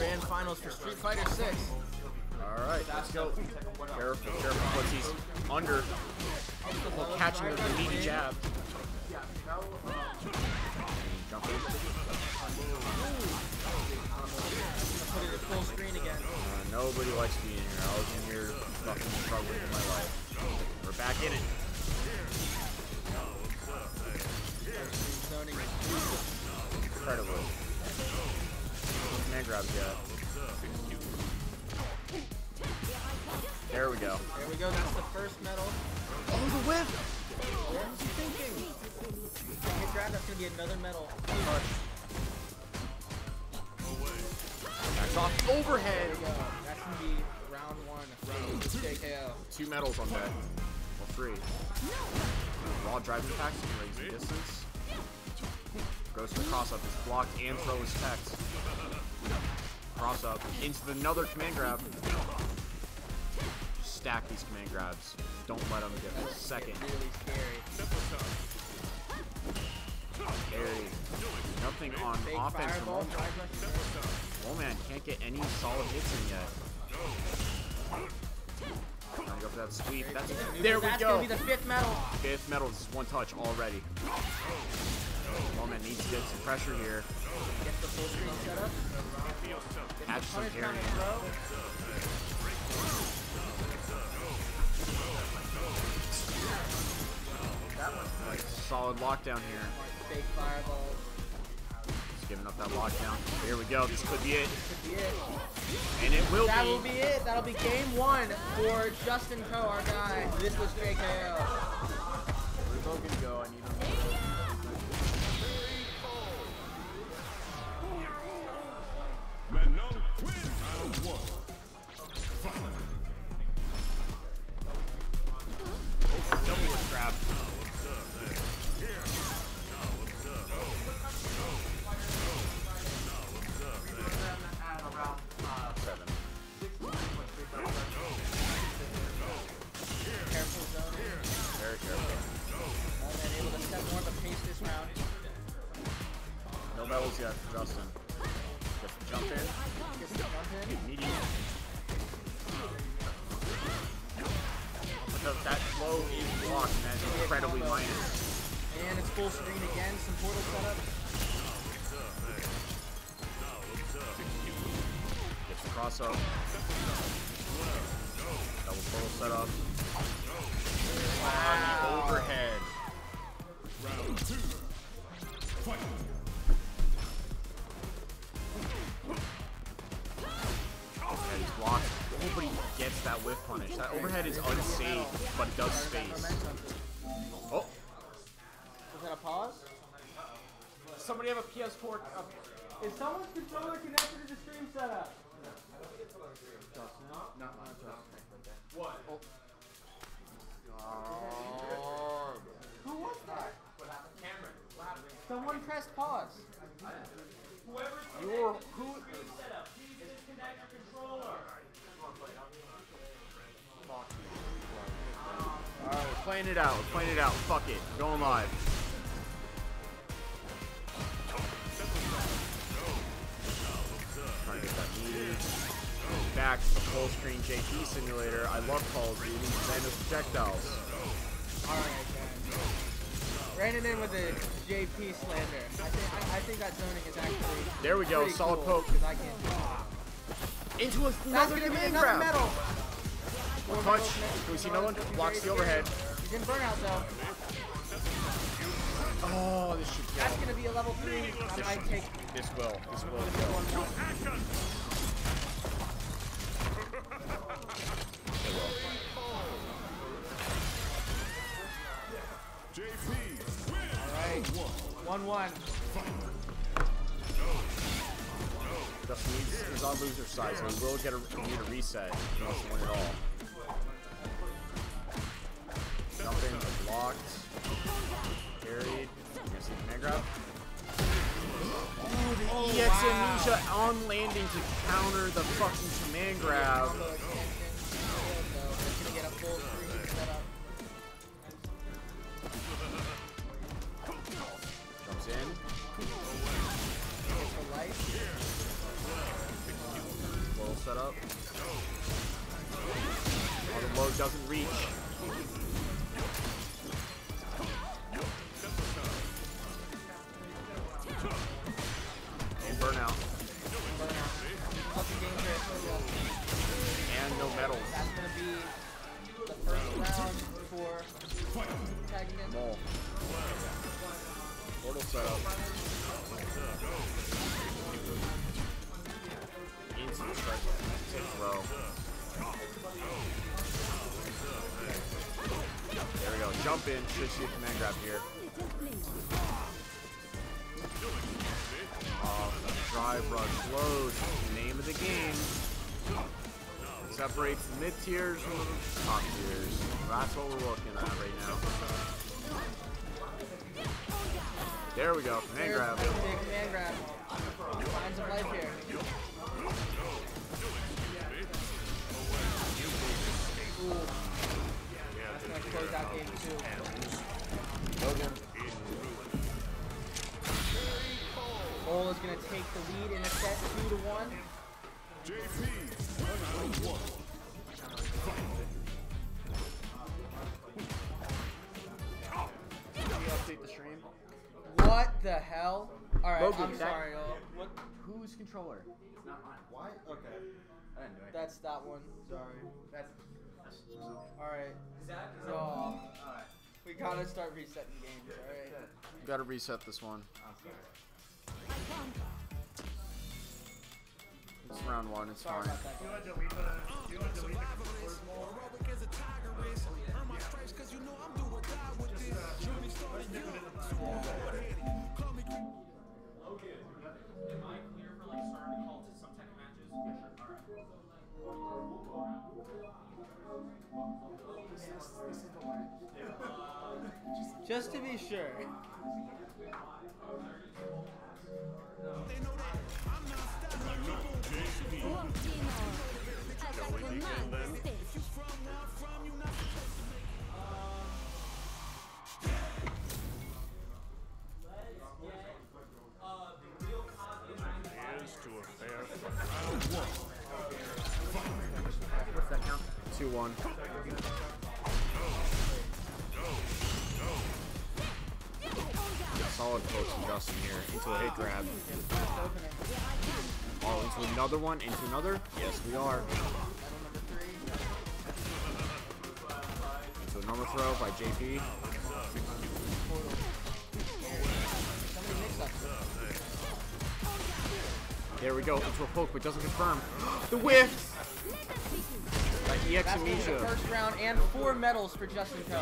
grand finals for Street Fighter 6. Alright, let's go. Careful, careful, puts he's under. Well, catching the meaty jab. Jump in. Uh, nobody likes being here. I was in here fucking struggling with my life. We're back in it. Zoning. Incredibly. Man grabs yet. Uh, there we go. There we go. That's the first medal. Oh, the whip! What was you thinking? Get grabbed. That's gonna be another medal. Backs off overhead. There we go. That's gonna be round one. Round two. JKO. Two medals on that. Well, three. Raw driving attacks can raise the distance. Goes for cross up. Is blocked and throw his text. Cross up into another command grab. Just stack these command grabs. Don't let them get a second. Really. Nothing on Big offense from. Roman. Drive can't get any solid hits in yet. Trying to go for that sweep. That's, there we That's go. gonna be the fifth medal. Fifth medal. Is one touch already. Roman needs to get some pressure here. Gets the full screen set up. Catch some counter. Like, solid lockdown here. Fake fireballs. Just giving up that lockdown. Here we go. This could be it. Could be it. And it will That be. will be it. That'll be game one for Justin Coe, our guy. This was JKO. We're both gonna go. I need him. Medals yet for Justin. The jump in. The jump in. But the, that flow is blocked, and that's incredibly minus. And it's full screen again. Some portal setup. Gets the cross up. Double portal set but it does space. Oh, Was that a pause? Somebody have a PS4. Uh, is someone's controller connected to the stream setup? Not mine. What? Oh. Who was that? what happened to cameron Someone pressed pause. you're who? Alright, we're playing it out. We're playing it out. Fuck it. Going live. Trying to get that meaty. Back to the full screen JP simulator. I love Call of Duty. Random projectiles. Alright, guys. Brandon in with the JP slander. I think I, I think that zoning is actually There we go. Solid cool, poke. 'cause I can't do it. Into That's another gonna be command another grab. One touch. Can we see no one? Blocks the overhead. He's in burnout though. Oh, this should That's gonna be a level three. I might take This will. This will this kill. one more. It will. JP Alright. One one. Justin is on loser side, so he will get a need a reset. if He wants to win it all. Blocked, gonna see? Oh, the EX amnesia on landing to counter the fucking command grab. There we go. Jump in. Should see a command grab here. Uh, drive rush load. Name of the game. Separates the mid tiers from the top tiers. That's what we're looking at right now. There we go. Command grab. command grab. Life here. Close out game two. Logan. Ole is gonna take the lead in a set two to one. JP, one. Update the stream? What the hell? Alright, Logan, I'm that- sorry. What? Whose controller? Why? Okay. I didn't do it. That's that one. Sorry. That's. Alright. Yo. We gotta start resetting games, alright? Gotta reset this one. It's round one. It's Sorry fine. Do you want to delete the? Do you want to delete the controllers more? Am I clear for like starting to call to some tech matches? Alright. Just to be sure. 2 1. Solid post from Justin here. Into a hit grab. All into another one. Into another. Yes, we are. Into a normal throw by JP. There we go. Into a poke, but doesn't confirm. The whiff! EX That's first round and four medals for Justin Coe.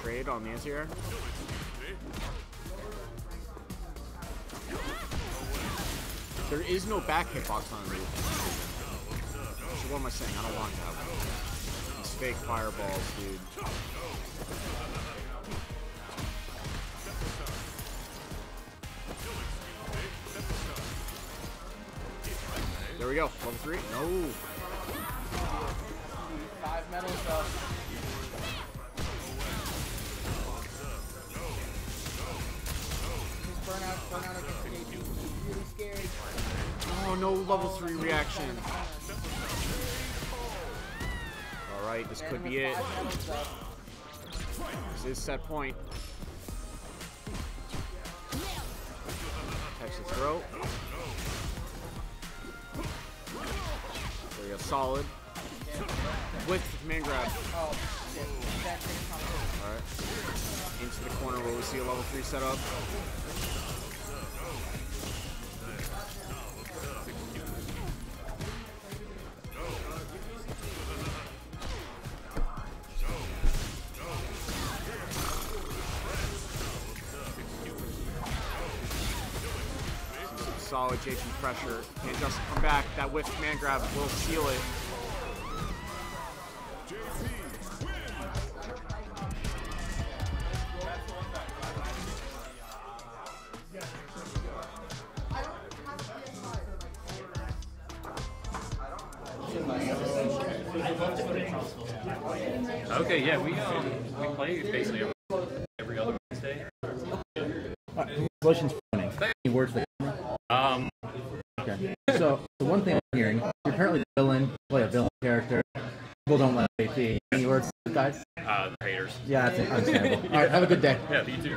Trade on the anti-air. There is no back hitbox on Root. So what am I saying? I don't want that. These fake fireballs, dude. There we go. Level three. No. Five medals uh, though. Burnout, burnout against Oh no, level three reaction. All right, this could be it. This is set point. Catch the throat. There we go, solid. With command grab. Oh, shit. That thing coming. All right. Into the corner where we see a level three set solid JG pressure. And just come back. That whiff command grab will seal it. Okay, yeah, we um, we play basically every other Wednesday. Congratulations for winning. Any words that People don't like AP. Any words, guys? uh, haters. Yeah, that's understandable. All right, have a good day. Yeah, you too.